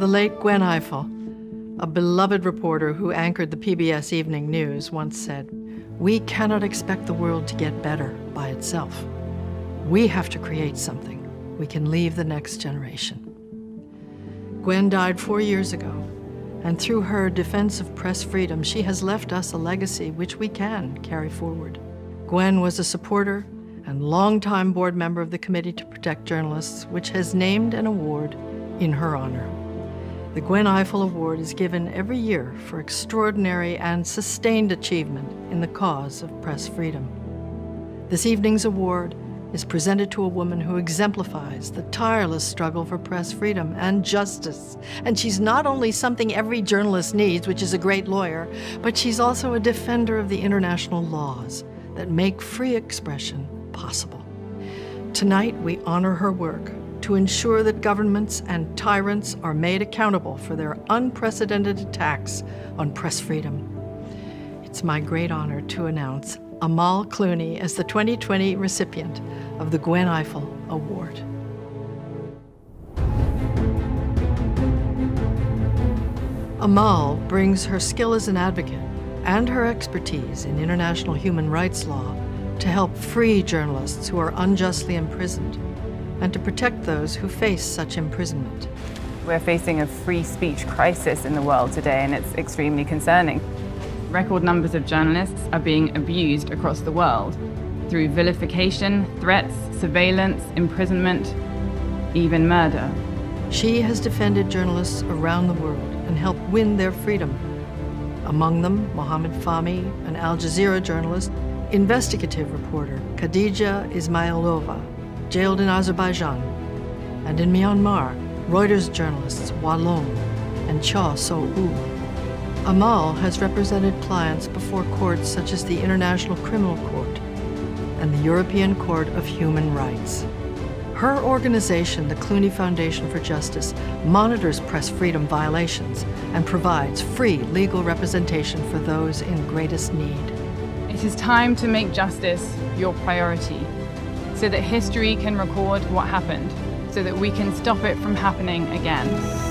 The late Gwen Ifill, a beloved reporter who anchored the PBS Evening News, once said, We cannot expect the world to get better by itself. We have to create something we can leave the next generation. Gwen died four years ago, and through her defense of press freedom, she has left us a legacy which we can carry forward. Gwen was a supporter and longtime board member of the Committee to Protect Journalists, which has named an award in her honor. The Gwen Ifill Award is given every year for extraordinary and sustained achievement in the cause of press freedom. This evening's award is presented to a woman who exemplifies the tireless struggle for press freedom and justice. And she's not only something every journalist needs, which is a great lawyer, but she's also a defender of the international laws that make free expression possible. Tonight, we honor her work to ensure that governments and tyrants are made accountable for their unprecedented attacks on press freedom. It's my great honor to announce Amal Clooney as the 2020 recipient of the Gwen Ifill Award. Amal brings her skill as an advocate and her expertise in international human rights law to help free journalists who are unjustly imprisoned and to protect those who face such imprisonment. We're facing a free speech crisis in the world today, and it's extremely concerning. Record numbers of journalists are being abused across the world through vilification, threats, surveillance, imprisonment, even murder. She has defended journalists around the world and helped win their freedom. Among them, Mohammed Fahmy, an Al Jazeera journalist, investigative reporter Khadija Ismayilova, jailed in Azerbaijan, and in Myanmar, Reuters journalists Wa and Kyaw Soe Oo. Amal has represented clients before courts such as the International Criminal Court and the European Court of Human Rights. Her organization, the Clooney Foundation for Justice, monitors press freedom violations and provides free legal representation for those in greatest need. It is time to make justice your priority so that history can record what happened, so that we can stop it from happening again.